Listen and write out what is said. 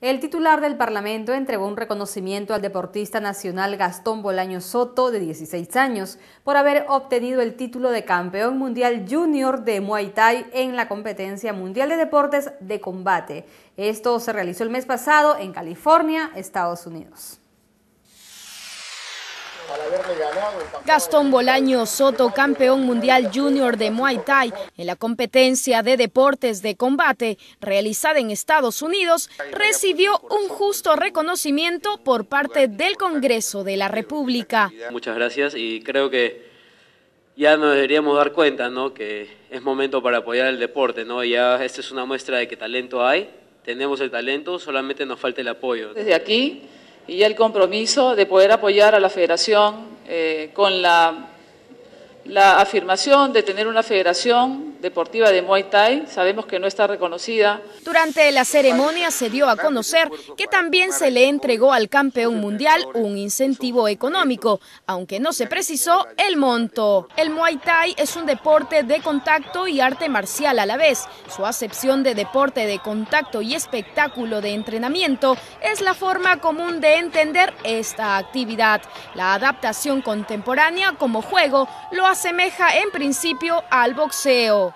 El titular del Parlamento entregó un reconocimiento al deportista nacional Gastón Bolaño Soto, de 16 años, por haber obtenido el título de campeón mundial junior de Muay Thai en la competencia mundial de deportes de combate. Esto se realizó el mes pasado en California, Estados Unidos. Gastón Bolaño Soto, campeón mundial junior de Muay Thai en la competencia de deportes de combate realizada en Estados Unidos, recibió un justo reconocimiento por parte del Congreso de la República. Muchas gracias y creo que ya nos deberíamos dar cuenta ¿no? que es momento para apoyar el deporte. ¿no? Ya esta es una muestra de que talento hay, tenemos el talento, solamente nos falta el apoyo. Desde aquí y el compromiso de poder apoyar a la federación eh, con la la afirmación de tener una federación deportiva de Muay Thai, sabemos que no está reconocida. Durante la ceremonia se dio a conocer que también se le entregó al campeón mundial un incentivo económico, aunque no se precisó el monto. El Muay Thai es un deporte de contacto y arte marcial a la vez. Su acepción de deporte de contacto y espectáculo de entrenamiento es la forma común de entender esta actividad. La adaptación contemporánea como juego lo asemeja en principio al boxeo.